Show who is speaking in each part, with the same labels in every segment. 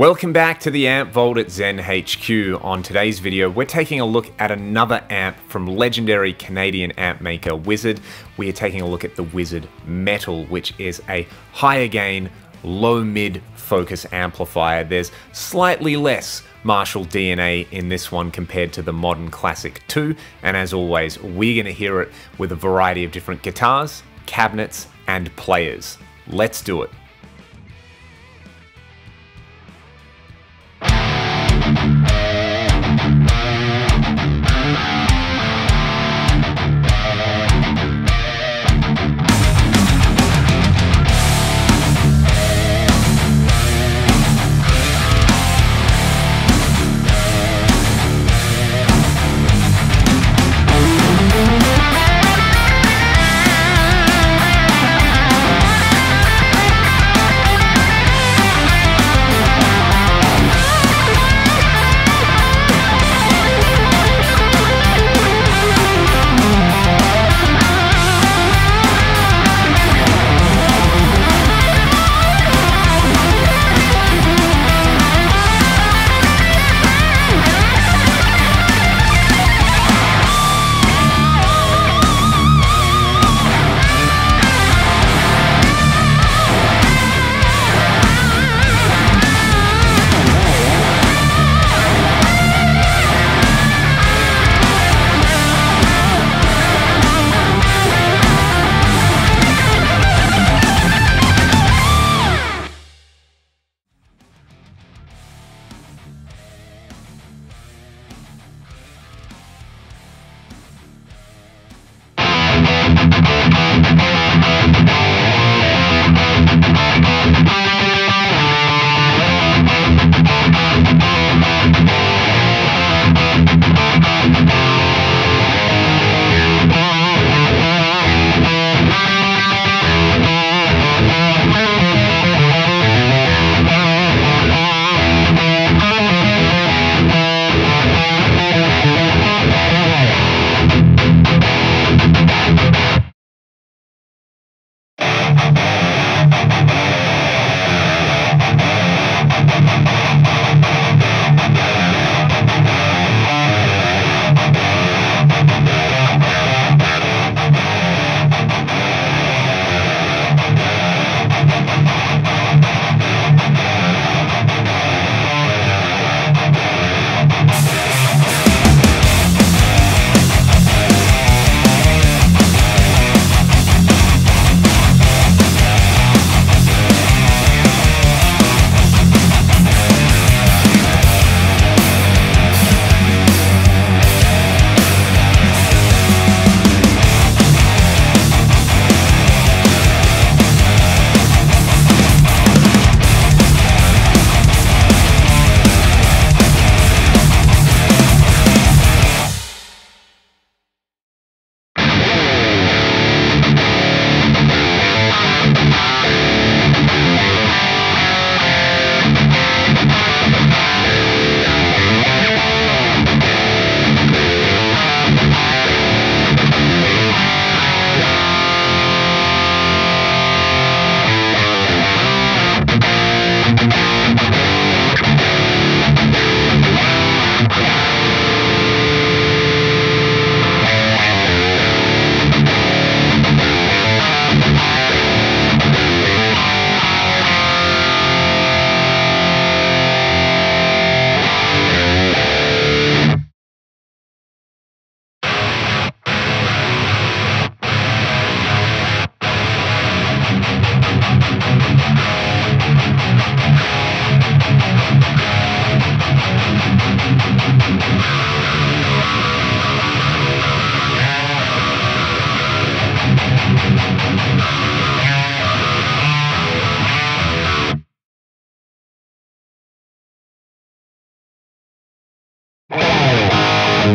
Speaker 1: Welcome back to the Amp Vault at Zen HQ. On today's video, we're taking a look at another amp from legendary Canadian amp maker Wizard. We are taking a look at the Wizard Metal, which is a higher gain, low mid focus amplifier. There's slightly less Marshall DNA in this one compared to the modern Classic 2, and as always, we're going to hear it with a variety of different guitars, cabinets, and players. Let's do it.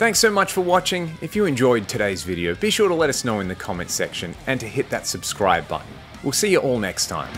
Speaker 1: Thanks so much for watching. If you enjoyed today's video, be sure to let us know in the comments section and to hit that subscribe button. We'll see you all next time.